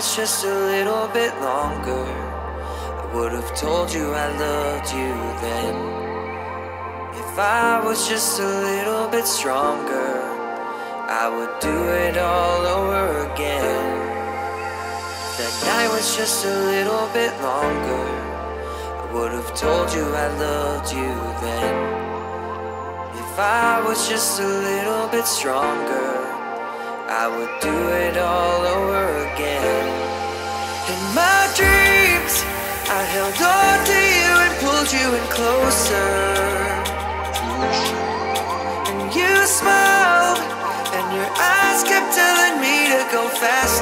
was just a little bit longer, I would have told you I loved you then. If I was just a little bit stronger, I would do it all over again. That night was just a little bit longer, I would have told you I loved you then. If I was just a little bit stronger, I would do it all over again. In my dreams, I held on to you and pulled you in closer. And you smiled, and your eyes kept telling me to go faster.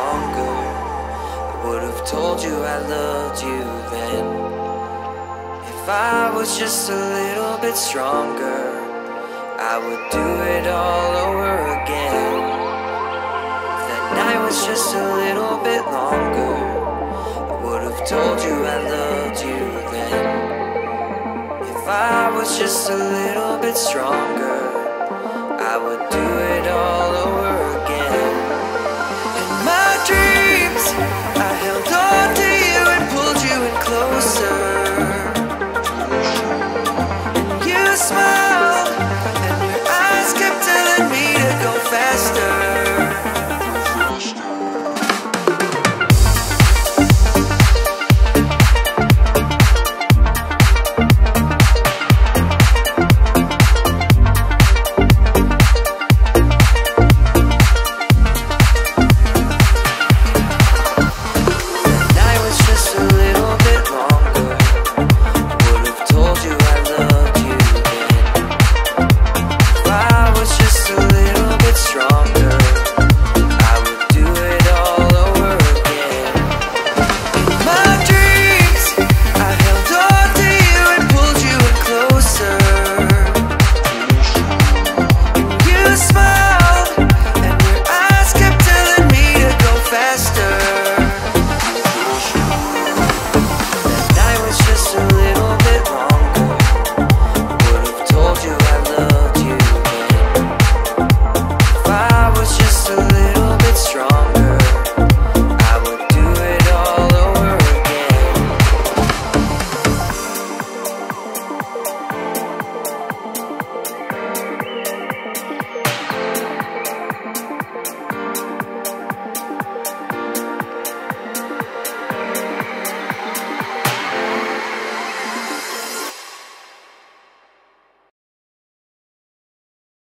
Longer. I would have told you I loved you then. If I was just a little bit stronger, I would do it all over again. If that night was just a little bit longer, I would have told you I loved you then. If I was just a little bit stronger, I would do it all